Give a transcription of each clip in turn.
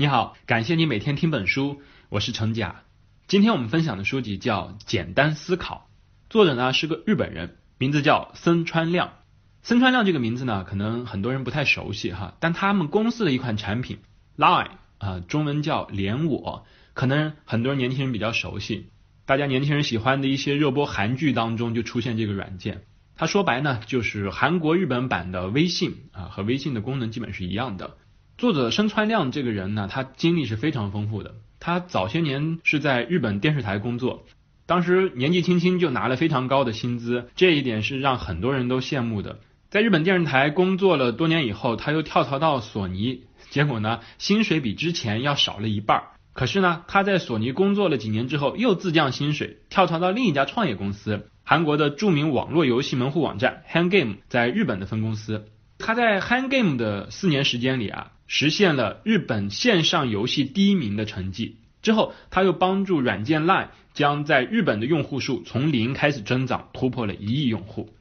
你好，感谢你每天听本书，我是程甲。今天我们分享的书籍叫《简单思考》，作者呢是个日本人，名字叫森川亮。森川亮这个名字呢，可能很多人不太熟悉哈，但他们公司的一款产品 Line 啊，中文叫连我，可能很多年轻人比较熟悉。大家年轻人喜欢的一些热播韩剧当中就出现这个软件。它说白呢，就是韩国日本版的微信啊，和微信的功能基本是一样的。作者深川亮这个人呢，他经历是非常丰富的。他早些年是在日本电视台工作，当时年纪轻轻就拿了非常高的薪资，这一点是让很多人都羡慕的。在日本电视台工作了多年以后，他又跳槽到索尼，结果呢，薪水比之前要少了一半。可是呢，他在索尼工作了几年之后，又自降薪水，跳槽到另一家创业公司，韩国的著名网络游戏门户网站 Han Game 在日本的分公司。他在 Han Game 的四年时间里啊。实现了日本线上游戏第一名的成绩之后，他又帮助软件 Line 将在日本的用户数从零开始增长，突破了一亿用户。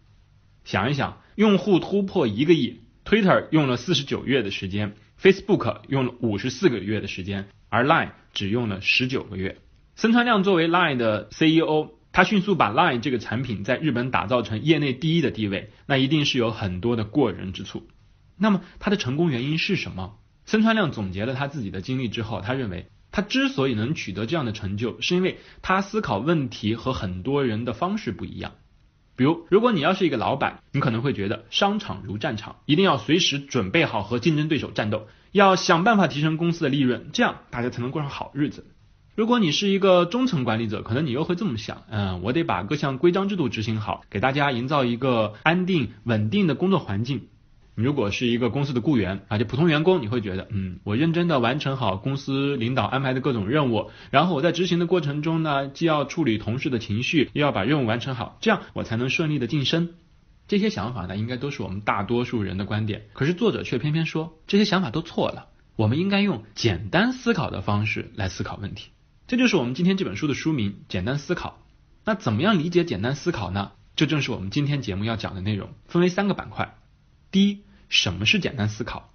想一想，用户突破一个亿，Twitter 用了四十九月的时间，Facebook 用了五十四个月的时间，而 Line 只用了十九个月。森川亮作为 Line 的 CEO，他迅速把 Line 这个产品在日本打造成业内第一的地位，那一定是有很多的过人之处。那么他的成功原因是什么？森川亮总结了他自己的经历之后，他认为他之所以能取得这样的成就，是因为他思考问题和很多人的方式不一样。比如，如果你要是一个老板，你可能会觉得商场如战场，一定要随时准备好和竞争对手战斗，要想办法提升公司的利润，这样大家才能过上好日子。如果你是一个中层管理者，可能你又会这么想，嗯，我得把各项规章制度执行好，给大家营造一个安定稳定的工作环境。如果是一个公司的雇员啊，就普通员工，你会觉得，嗯，我认真的完成好公司领导安排的各种任务，然后我在执行的过程中呢，既要处理同事的情绪，又要把任务完成好，这样我才能顺利的晋升。这些想法呢，应该都是我们大多数人的观点。可是作者却偏偏说，这些想法都错了。我们应该用简单思考的方式来思考问题。这就是我们今天这本书的书名《简单思考》。那怎么样理解简单思考呢？这正是我们今天节目要讲的内容，分为三个板块。第一。什么是简单思考？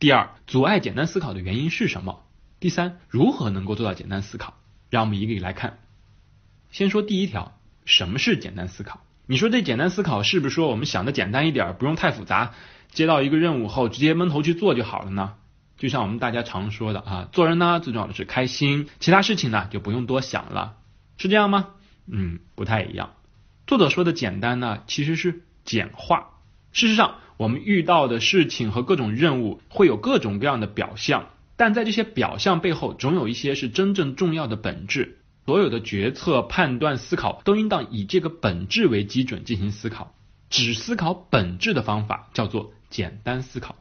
第二，阻碍简单思考的原因是什么？第三，如何能够做到简单思考？让我们一个一个来看。先说第一条，什么是简单思考？你说这简单思考是不是说我们想的简单一点，不用太复杂，接到一个任务后直接闷头去做就好了呢？就像我们大家常说的啊，做人呢最重要的是开心，其他事情呢就不用多想了，是这样吗？嗯，不太一样。作者说的简单呢，其实是简化。事实上。我们遇到的事情和各种任务会有各种各样的表象，但在这些表象背后，总有一些是真正重要的本质。所有的决策、判断、思考都应当以这个本质为基准进行思考。只思考本质的方法叫做简单思考。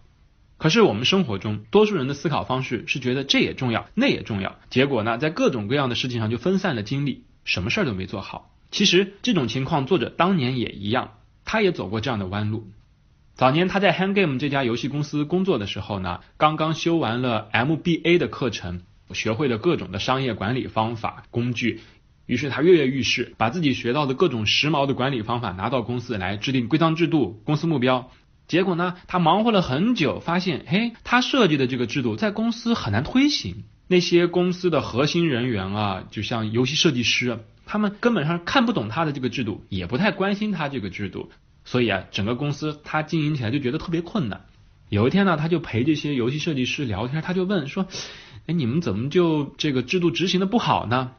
可是我们生活中，多数人的思考方式是觉得这也重要，那也重要，结果呢，在各种各样的事情上就分散了精力，什么事儿都没做好。其实这种情况，作者当年也一样，他也走过这样的弯路。早年他在 Han Game 这家游戏公司工作的时候呢，刚刚修完了 MBA 的课程，学会了各种的商业管理方法工具，于是他跃跃欲试，把自己学到的各种时髦的管理方法拿到公司来制定规章制度、公司目标。结果呢，他忙活了很久，发现，嘿，他设计的这个制度在公司很难推行。那些公司的核心人员啊，就像游戏设计师，他们根本上看不懂他的这个制度，也不太关心他这个制度。所以啊，整个公司他经营起来就觉得特别困难。有一天呢，他就陪这些游戏设计师聊天，他就问说：“哎，你们怎么就这个制度执行的不好呢？”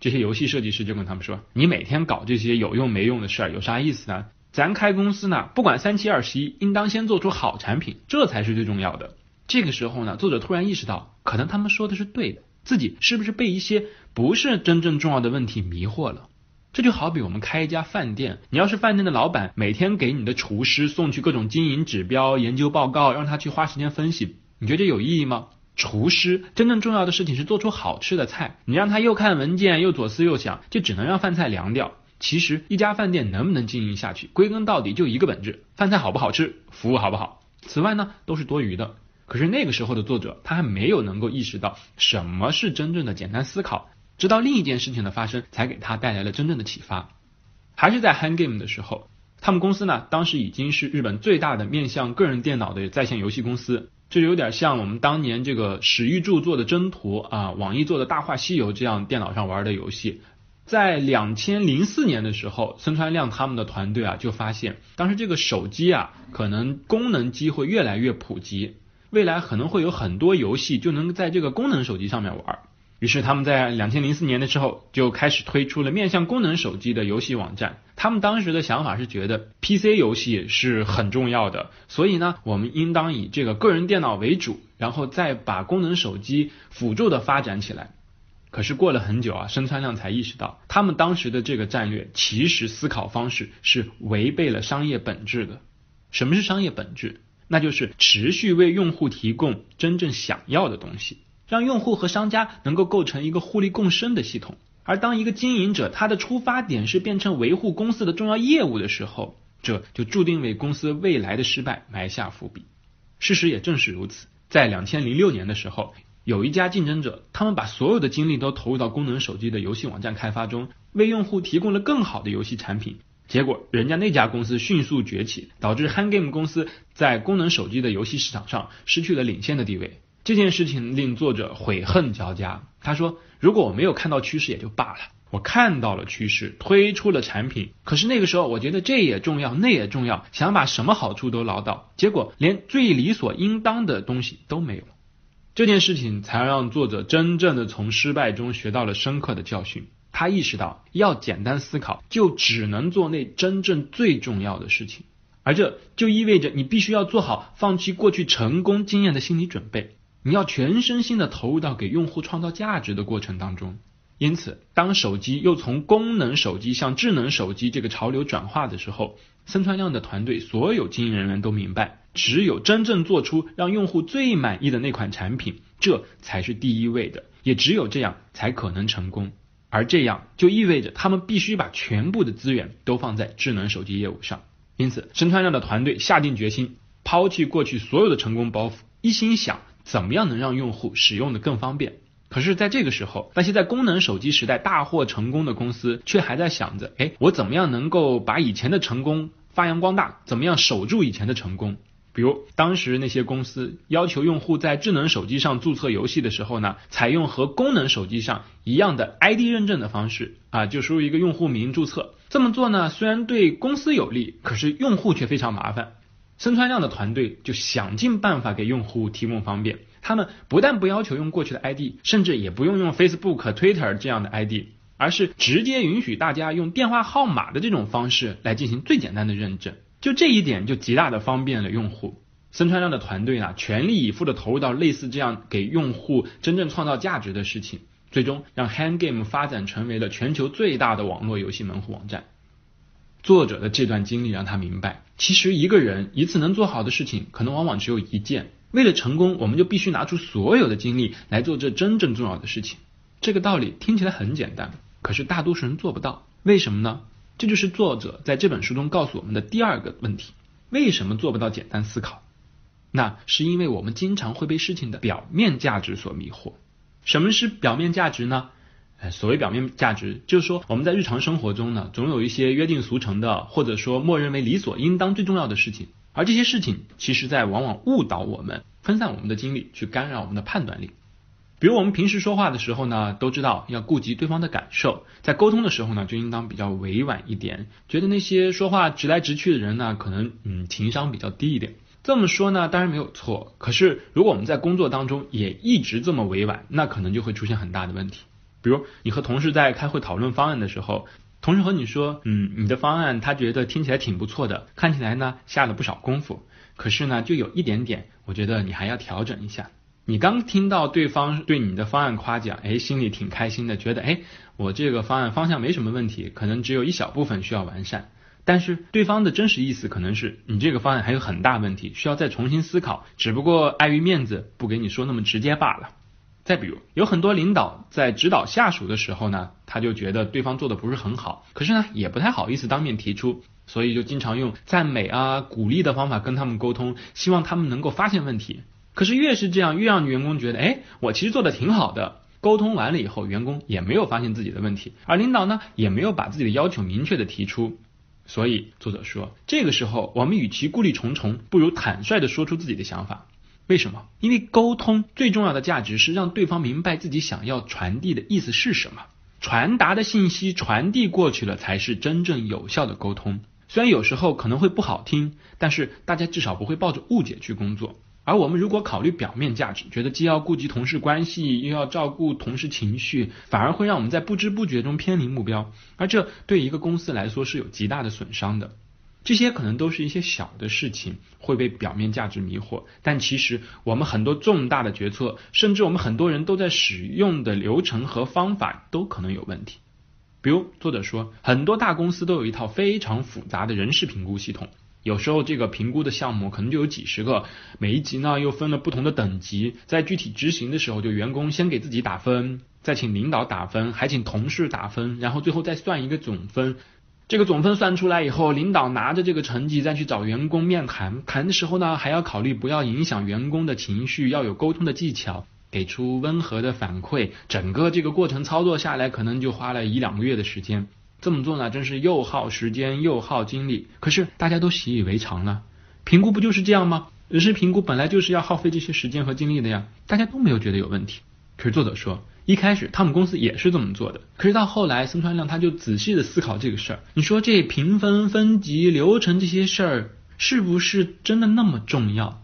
这些游戏设计师就跟他们说：“你每天搞这些有用没用的事儿，有啥意思呢？咱开公司呢，不管三七二十一，应当先做出好产品，这才是最重要的。”这个时候呢，作者突然意识到，可能他们说的是对的，自己是不是被一些不是真正重要的问题迷惑了？这就好比我们开一家饭店，你要是饭店的老板，每天给你的厨师送去各种经营指标、研究报告，让他去花时间分析，你觉得有意义吗？厨师真正重要的事情是做出好吃的菜，你让他又看文件又左思右想，就只能让饭菜凉掉。其实一家饭店能不能经营下去，归根到底就一个本质：饭菜好不好吃，服务好不好。此外呢，都是多余的。可是那个时候的作者，他还没有能够意识到什么是真正的简单思考。直到另一件事情的发生，才给他带来了真正的启发。还是在 Han Game 的时候，他们公司呢，当时已经是日本最大的面向个人电脑的在线游戏公司。这有点像我们当年这个史玉柱做的征途啊，网易做的大话西游这样电脑上玩的游戏。在两千零四年的时候，孙川亮他们的团队啊就发现，当时这个手机啊可能功能机会越来越普及，未来可能会有很多游戏就能在这个功能手机上面玩。于是他们在两千零四年的时候就开始推出了面向功能手机的游戏网站。他们当时的想法是觉得 PC 游戏是很重要的，所以呢，我们应当以这个个人电脑为主，然后再把功能手机辅助的发展起来。可是过了很久啊，申川亮才意识到，他们当时的这个战略其实思考方式是违背了商业本质的。什么是商业本质？那就是持续为用户提供真正想要的东西。让用户和商家能够构成一个互利共生的系统，而当一个经营者他的出发点是变成维护公司的重要业务的时候，这就注定为公司未来的失败埋下伏笔。事实也正是如此，在两千零六年的时候，有一家竞争者，他们把所有的精力都投入到功能手机的游戏网站开发中，为用户提供了更好的游戏产品。结果，人家那家公司迅速崛起，导致 Hangame 公司在功能手机的游戏市场上失去了领先的地位。这件事情令作者悔恨交加。他说：“如果我没有看到趋势也就罢了，我看到了趋势，推出了产品。可是那个时候，我觉得这也重要，那也重要，想把什么好处都捞到，结果连最理所应当的东西都没有。这件事情才让作者真正的从失败中学到了深刻的教训。他意识到，要简单思考，就只能做那真正最重要的事情，而这就意味着你必须要做好放弃过去成功经验的心理准备。”你要全身心的投入到给用户创造价值的过程当中，因此，当手机又从功能手机向智能手机这个潮流转化的时候，森川亮的团队所有经营人员都明白，只有真正做出让用户最满意的那款产品，这才是第一位的，也只有这样才可能成功。而这样就意味着他们必须把全部的资源都放在智能手机业务上。因此，森川亮的团队下定决心，抛弃过去所有的成功包袱，一心想。怎么样能让用户使用的更方便？可是，在这个时候，那些在功能手机时代大获成功的公司，却还在想着：哎，我怎么样能够把以前的成功发扬光大？怎么样守住以前的成功？比如，当时那些公司要求用户在智能手机上注册游戏的时候呢，采用和功能手机上一样的 ID 认证的方式啊，就输入一个用户名注册。这么做呢，虽然对公司有利，可是用户却非常麻烦。森川亮的团队就想尽办法给用户提供方便。他们不但不要求用过去的 ID，甚至也不用用 Facebook、Twitter 这样的 ID，而是直接允许大家用电话号码的这种方式来进行最简单的认证。就这一点，就极大的方便了用户。森川亮的团队呢，全力以赴的投入到类似这样给用户真正创造价值的事情，最终让 Hand Game 发展成为了全球最大的网络游戏门户网站。作者的这段经历让他明白，其实一个人一次能做好的事情，可能往往只有一件。为了成功，我们就必须拿出所有的精力来做这真正重要的事情。这个道理听起来很简单，可是大多数人做不到。为什么呢？这就是作者在这本书中告诉我们的第二个问题：为什么做不到简单思考？那是因为我们经常会被事情的表面价值所迷惑。什么是表面价值呢？所谓表面价值，就是说我们在日常生活中呢，总有一些约定俗成的，或者说默认为理所应当最重要的事情，而这些事情其实在往往误导我们，分散我们的精力，去干扰我们的判断力。比如我们平时说话的时候呢，都知道要顾及对方的感受，在沟通的时候呢，就应当比较委婉一点。觉得那些说话直来直去的人呢，可能嗯情商比较低一点。这么说呢，当然没有错。可是如果我们在工作当中也一直这么委婉，那可能就会出现很大的问题。比如你和同事在开会讨论方案的时候，同事和你说，嗯，你的方案他觉得听起来挺不错的，看起来呢下了不少功夫，可是呢就有一点点，我觉得你还要调整一下。你刚听到对方对你的方案夸奖，哎，心里挺开心的，觉得哎，我这个方案方向没什么问题，可能只有一小部分需要完善。但是对方的真实意思可能是你这个方案还有很大问题，需要再重新思考，只不过碍于面子不给你说那么直接罢了。再比如，有很多领导在指导下属的时候呢，他就觉得对方做的不是很好，可是呢，也不太好意思当面提出，所以就经常用赞美啊、鼓励的方法跟他们沟通，希望他们能够发现问题。可是越是这样，越让员工觉得，哎，我其实做的挺好的。沟通完了以后，员工也没有发现自己的问题，而领导呢，也没有把自己的要求明确的提出。所以作者说，这个时候我们与其顾虑重重，不如坦率的说出自己的想法。为什么？因为沟通最重要的价值是让对方明白自己想要传递的意思是什么，传达的信息传递过去了，才是真正有效的沟通。虽然有时候可能会不好听，但是大家至少不会抱着误解去工作。而我们如果考虑表面价值，觉得既要顾及同事关系，又要照顾同事情绪，反而会让我们在不知不觉中偏离目标，而这对一个公司来说是有极大的损伤的。这些可能都是一些小的事情会被表面价值迷惑，但其实我们很多重大的决策，甚至我们很多人都在使用的流程和方法都可能有问题。比如作者说，很多大公司都有一套非常复杂的人事评估系统，有时候这个评估的项目可能就有几十个，每一级呢又分了不同的等级，在具体执行的时候，就员工先给自己打分，再请领导打分，还请同事打分，然后最后再算一个总分。这个总分算出来以后，领导拿着这个成绩再去找员工面谈，谈的时候呢，还要考虑不要影响员工的情绪，要有沟通的技巧，给出温和的反馈。整个这个过程操作下来，可能就花了一两个月的时间。这么做呢，真是又耗时间又耗精力。可是大家都习以为常了，评估不就是这样吗？人事评估本来就是要耗费这些时间和精力的呀，大家都没有觉得有问题。可是作者说。一开始他们公司也是这么做的，可是到后来，森川亮他就仔细的思考这个事儿。你说这评分、分级、流程这些事儿是不是真的那么重要？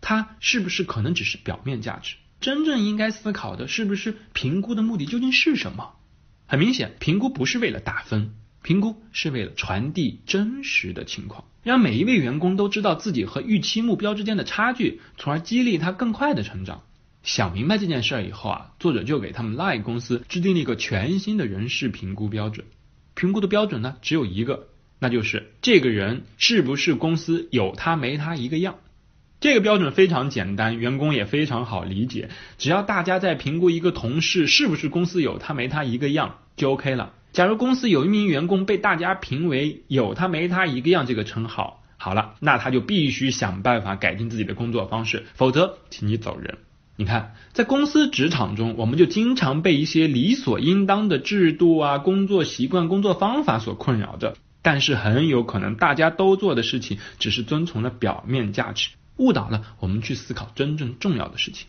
它是不是可能只是表面价值？真正应该思考的是不是评估的目的究竟是什么？很明显，评估不是为了打分，评估是为了传递真实的情况，让每一位员工都知道自己和预期目标之间的差距，从而激励他更快的成长。想明白这件事儿以后啊，作者就给他们 Line 公司制定了一个全新的人事评估标准。评估的标准呢只有一个，那就是这个人是不是公司有他没他一个样。这个标准非常简单，员工也非常好理解。只要大家在评估一个同事是不是公司有他没他一个样就 OK 了。假如公司有一名员工被大家评为有他没他一个样这个称号，好了，那他就必须想办法改进自己的工作方式，否则请你走人。你看，在公司职场中，我们就经常被一些理所应当的制度啊、工作习惯、工作方法所困扰着。但是很有可能大家都做的事情，只是遵从了表面价值，误导了我们去思考真正重要的事情。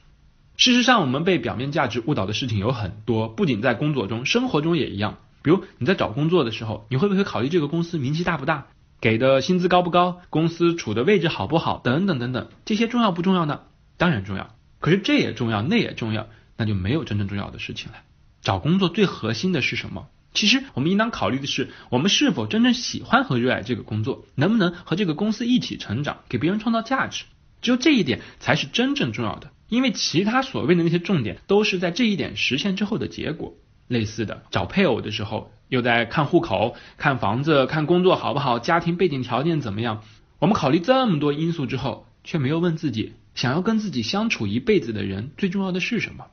事实上，我们被表面价值误导的事情有很多，不仅在工作中，生活中也一样。比如你在找工作的时候，你会不会考虑这个公司名气大不大，给的薪资高不高，公司处的位置好不好，等等等等，这些重要不重要呢？当然重要。可是这也重要，那也重要，那就没有真正重要的事情了。找工作最核心的是什么？其实我们应当考虑的是，我们是否真正喜欢和热爱这个工作，能不能和这个公司一起成长，给别人创造价值。只有这一点才是真正重要的，因为其他所谓的那些重点都是在这一点实现之后的结果。类似的，找配偶的时候，又在看户口、看房子、看工作好不好、家庭背景条件怎么样。我们考虑这么多因素之后，却没有问自己。想要跟自己相处一辈子的人，最重要的是什么？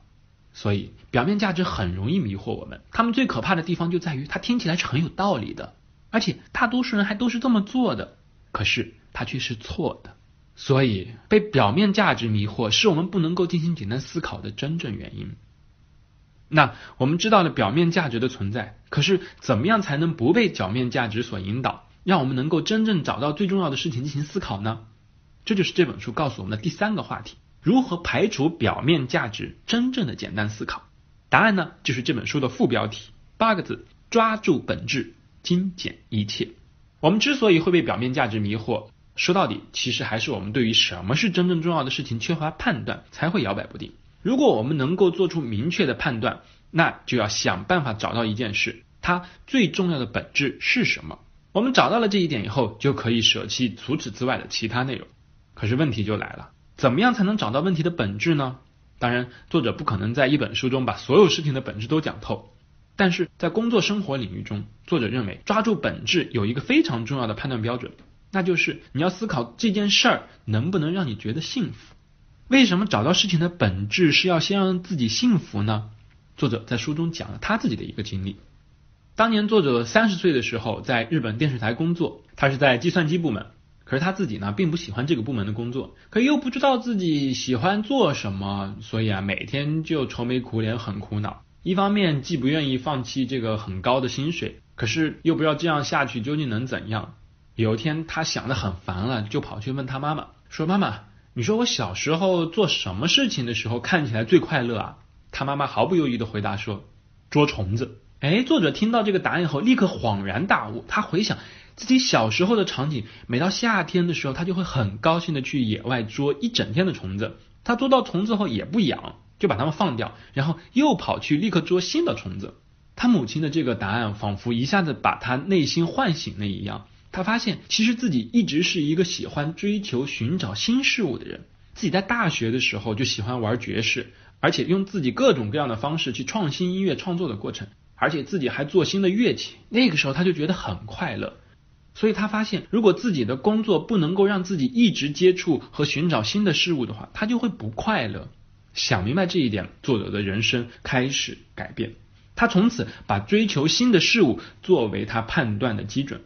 所以表面价值很容易迷惑我们。他们最可怕的地方就在于，它听起来是很有道理的，而且大多数人还都是这么做的。可是它却是错的。所以被表面价值迷惑，是我们不能够进行简单思考的真正原因。那我们知道了表面价值的存在，可是怎么样才能不被表面价值所引导，让我们能够真正找到最重要的事情进行思考呢？这就是这本书告诉我们的第三个话题：如何排除表面价值，真正的简单思考。答案呢，就是这本书的副标题，八个字：抓住本质，精简一切。我们之所以会被表面价值迷惑，说到底，其实还是我们对于什么是真正重要的事情缺乏判断，才会摇摆不定。如果我们能够做出明确的判断，那就要想办法找到一件事，它最重要的本质是什么。我们找到了这一点以后，就可以舍弃除此之外的其他内容。可是问题就来了，怎么样才能找到问题的本质呢？当然，作者不可能在一本书中把所有事情的本质都讲透。但是在工作生活领域中，作者认为抓住本质有一个非常重要的判断标准，那就是你要思考这件事儿能不能让你觉得幸福。为什么找到事情的本质是要先让自己幸福呢？作者在书中讲了他自己的一个经历。当年作者三十岁的时候，在日本电视台工作，他是在计算机部门。可是他自己呢，并不喜欢这个部门的工作，可又不知道自己喜欢做什么，所以啊，每天就愁眉苦脸，很苦恼。一方面既不愿意放弃这个很高的薪水，可是又不知道这样下去究竟能怎样。有一天他想的很烦了，就跑去问他妈妈说：“妈妈，你说我小时候做什么事情的时候看起来最快乐啊？他妈妈毫不犹豫的回答说：“捉虫子。”哎，作者听到这个答案以后，立刻恍然大悟。他回想自己小时候的场景，每到夏天的时候，他就会很高兴的去野外捉一整天的虫子。他捉到虫子后也不养，就把它们放掉，然后又跑去立刻捉新的虫子。他母亲的这个答案，仿佛一下子把他内心唤醒了一样。他发现，其实自己一直是一个喜欢追求、寻找新事物的人。自己在大学的时候就喜欢玩爵士。而且用自己各种各样的方式去创新音乐创作的过程，而且自己还做新的乐器，那个时候他就觉得很快乐。所以他发现，如果自己的工作不能够让自己一直接触和寻找新的事物的话，他就会不快乐。想明白这一点，作者的人生开始改变。他从此把追求新的事物作为他判断的基准。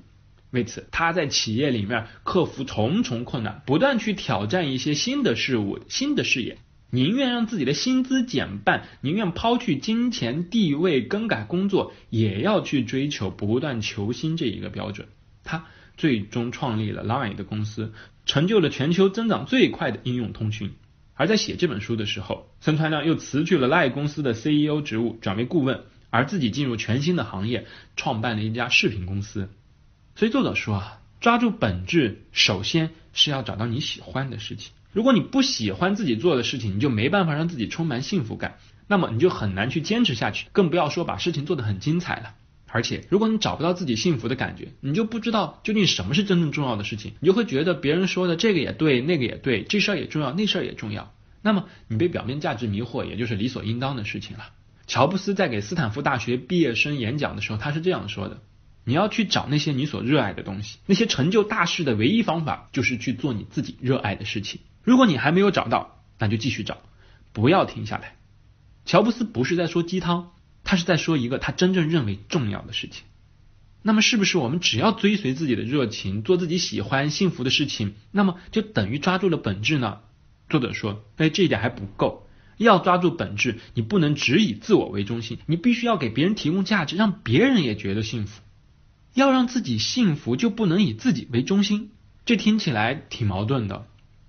为此，他在企业里面克服重重困难，不断去挑战一些新的事物、新的视野。宁愿让自己的薪资减半，宁愿抛去金钱、地位，更改工作，也要去追求不断求新这一个标准。他最终创立了 Line 的公司，成就了全球增长最快的应用通讯。而在写这本书的时候，孙传亮又辞去了 Line 公司的 CEO 职务，转为顾问，而自己进入全新的行业，创办了一家视频公司。所以作者说啊，抓住本质，首先是要找到你喜欢的事情。如果你不喜欢自己做的事情，你就没办法让自己充满幸福感，那么你就很难去坚持下去，更不要说把事情做得很精彩了。而且，如果你找不到自己幸福的感觉，你就不知道究竟什么是真正重要的事情，你就会觉得别人说的这个也对，那个也对，这事儿也重要，那事儿也重要。那么你被表面价值迷惑，也就是理所应当的事情了。乔布斯在给斯坦福大学毕业生演讲的时候，他是这样说的：你要去找那些你所热爱的东西，那些成就大事的唯一方法就是去做你自己热爱的事情。如果你还没有找到，那就继续找，不要停下来。乔布斯不是在说鸡汤，他是在说一个他真正认为重要的事情。那么，是不是我们只要追随自己的热情，做自己喜欢、幸福的事情，那么就等于抓住了本质呢？作者说，哎，这一点还不够。要抓住本质，你不能只以自我为中心，你必须要给别人提供价值，让别人也觉得幸福。要让自己幸福，就不能以自己为中心。这听起来挺矛盾的。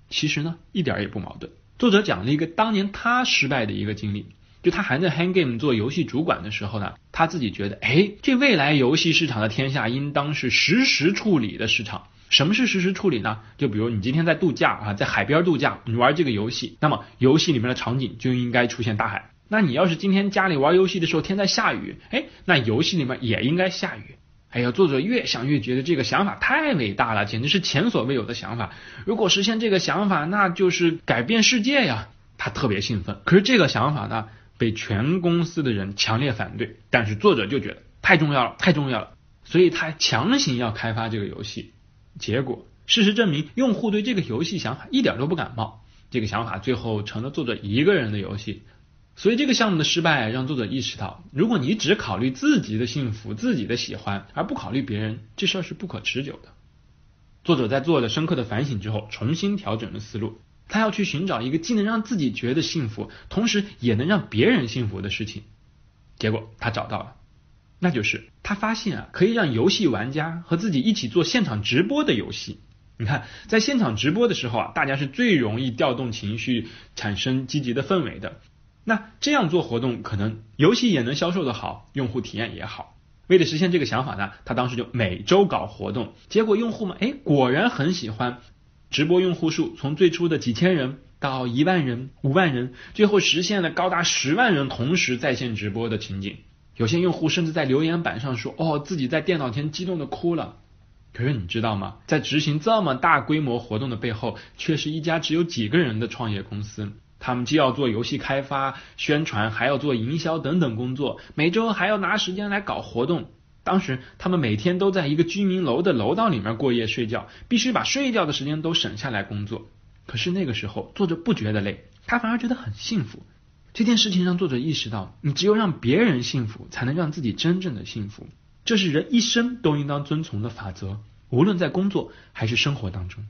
其实呢，一点也不矛盾。作者讲了一个当年他失败的一个经历，就他还在 Hang Game 做游戏主管的时候呢，他自己觉得，哎，这未来游戏市场的天下应当是实时处理的市场。什么是实时处理呢？就比如你今天在度假啊，在海边度假，你玩这个游戏，那么游戏里面的场景就应该出现大海。那你要是今天家里玩游戏的时候天在下雨，哎，那游戏里面也应该下雨。哎呀，作者越想越觉得这个想法太伟大了，简直是前所未有的想法。如果实现这个想法，那就是改变世界呀！他特别兴奋。可是这个想法呢，被全公司的人强烈反对。但是作者就觉得太重要了，太重要了，所以他强行要开发这个游戏。结果事实证明，用户对这个游戏想法一点都不感冒。这个想法最后成了作者一个人的游戏。所以这个项目的失败让作者意识到，如果你只考虑自己的幸福、自己的喜欢，而不考虑别人，这事儿是不可持久的。作者在做了深刻的反省之后，重新调整了思路，他要去寻找一个既能让自己觉得幸福，同时也能让别人幸福的事情。结果他找到了，那就是他发现啊，可以让游戏玩家和自己一起做现场直播的游戏。你看，在现场直播的时候啊，大家是最容易调动情绪、产生积极的氛围的。那这样做活动，可能游戏也能销售的好，用户体验也好。为了实现这个想法呢，他当时就每周搞活动，结果用户们哎果然很喜欢。直播用户数从最初的几千人到一万人、五万人，最后实现了高达十万人同时在线直播的情景。有些用户甚至在留言板上说：“哦，自己在电脑前激动的哭了。”可是你知道吗？在执行这么大规模活动的背后，却是一家只有几个人的创业公司。他们既要做游戏开发、宣传，还要做营销等等工作，每周还要拿时间来搞活动。当时他们每天都在一个居民楼的楼道里面过夜睡觉，必须把睡觉的时间都省下来工作。可是那个时候，作者不觉得累，他反而觉得很幸福。这件事情让作者意识到，你只有让别人幸福，才能让自己真正的幸福。这是人一生都应当遵从的法则，无论在工作还是生活当中。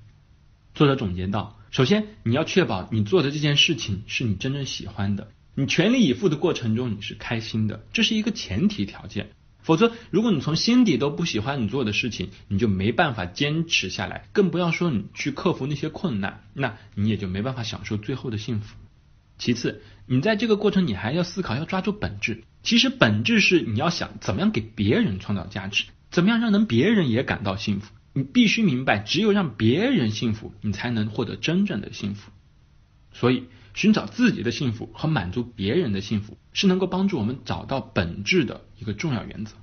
作者总结道：首先，你要确保你做的这件事情是你真正喜欢的，你全力以赴的过程中你是开心的，这是一个前提条件。否则，如果你从心底都不喜欢你做的事情，你就没办法坚持下来，更不要说你去克服那些困难，那你也就没办法享受最后的幸福。其次，你在这个过程你还要思考，要抓住本质。其实本质是你要想怎么样给别人创造价值，怎么样让能别人也感到幸福。你必须明白，只有让别人幸福，你才能获得真正的幸福。所以，寻找自己的幸福和满足别人的幸福，是能够帮助我们找到本质的一个重要原则。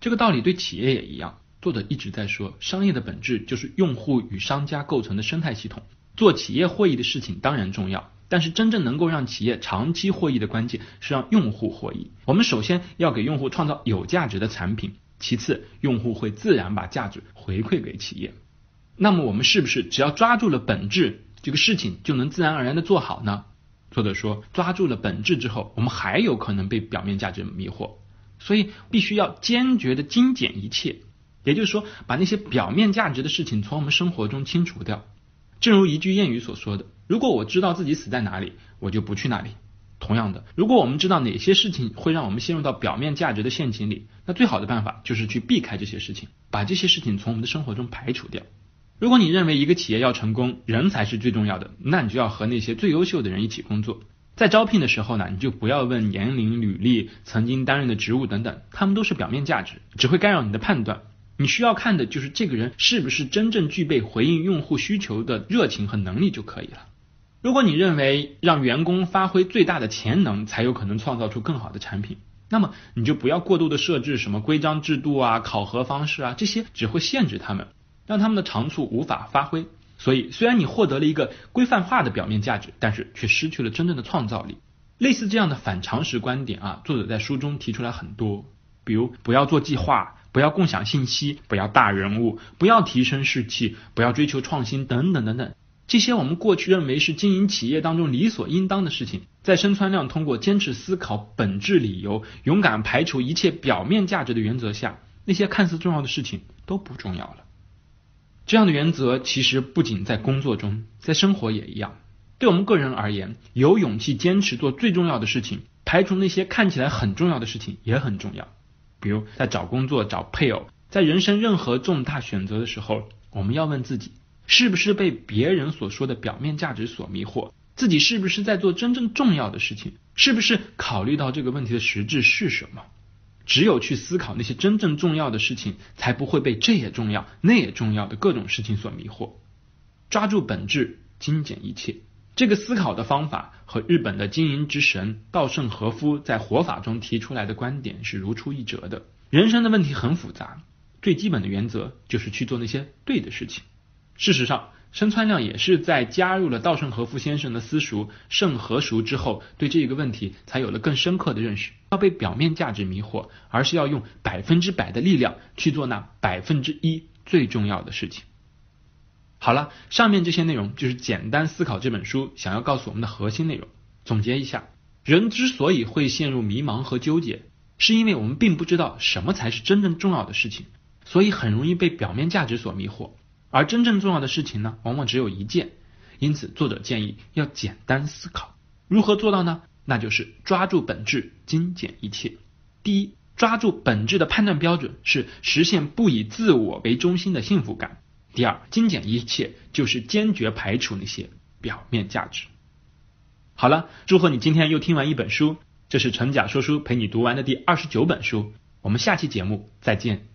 这个道理对企业也一样。作者一直在说，商业的本质就是用户与商家构成的生态系统。做企业获益的事情当然重要，但是真正能够让企业长期获益的关键是让用户获益。我们首先要给用户创造有价值的产品，其次，用户会自然把价值回馈给企业。那么，我们是不是只要抓住了本质？这个事情就能自然而然的做好呢？作者说，抓住了本质之后，我们还有可能被表面价值迷惑，所以必须要坚决的精简一切，也就是说，把那些表面价值的事情从我们生活中清除掉。正如一句谚语所说的：“如果我知道自己死在哪里，我就不去那里。”同样的，如果我们知道哪些事情会让我们陷入到表面价值的陷阱里，那最好的办法就是去避开这些事情，把这些事情从我们的生活中排除掉。如果你认为一个企业要成功，人才是最重要的，那你就要和那些最优秀的人一起工作。在招聘的时候呢，你就不要问年龄、履历、曾经担任的职务等等，他们都是表面价值，只会干扰你的判断。你需要看的就是这个人是不是真正具备回应用户需求的热情和能力就可以了。如果你认为让员工发挥最大的潜能才有可能创造出更好的产品，那么你就不要过度的设置什么规章制度啊、考核方式啊，这些只会限制他们。让他们的长处无法发挥，所以虽然你获得了一个规范化的表面价值，但是却失去了真正的创造力。类似这样的反常识观点啊，作者在书中提出来很多，比如不要做计划，不要共享信息，不要大人物，不要提升士气，不要追求创新等等等等。这些我们过去认为是经营企业当中理所应当的事情，在深川亮通过坚持思考本质理由，勇敢排除一切表面价值的原则下，那些看似重要的事情都不重要了。这样的原则其实不仅在工作中，在生活也一样。对我们个人而言，有勇气坚持做最重要的事情，排除那些看起来很重要的事情也很重要。比如在找工作、找配偶，在人生任何重大选择的时候，我们要问自己，是不是被别人所说的表面价值所迷惑？自己是不是在做真正重要的事情？是不是考虑到这个问题的实质是什么？只有去思考那些真正重要的事情，才不会被这也重要那也重要的各种事情所迷惑。抓住本质，精简一切。这个思考的方法和日本的经营之神稻盛和夫在活法中提出来的观点是如出一辙的。人生的问题很复杂，最基本的原则就是去做那些对的事情。事实上。申川亮也是在加入了稻盛和夫先生的私塾盛和塾之后，对这个问题才有了更深刻的认识。要被表面价值迷惑，而是要用百分之百的力量去做那百分之一最重要的事情。好了，上面这些内容就是《简单思考》这本书想要告诉我们的核心内容。总结一下，人之所以会陷入迷茫和纠结，是因为我们并不知道什么才是真正重要的事情，所以很容易被表面价值所迷惑。而真正重要的事情呢，往往只有一件，因此作者建议要简单思考。如何做到呢？那就是抓住本质，精简一切。第一，抓住本质的判断标准是实现不以自我为中心的幸福感。第二，精简一切就是坚决排除那些表面价值。好了，祝贺你今天又听完一本书，这是陈甲说书陪你读完的第二十九本书。我们下期节目再见。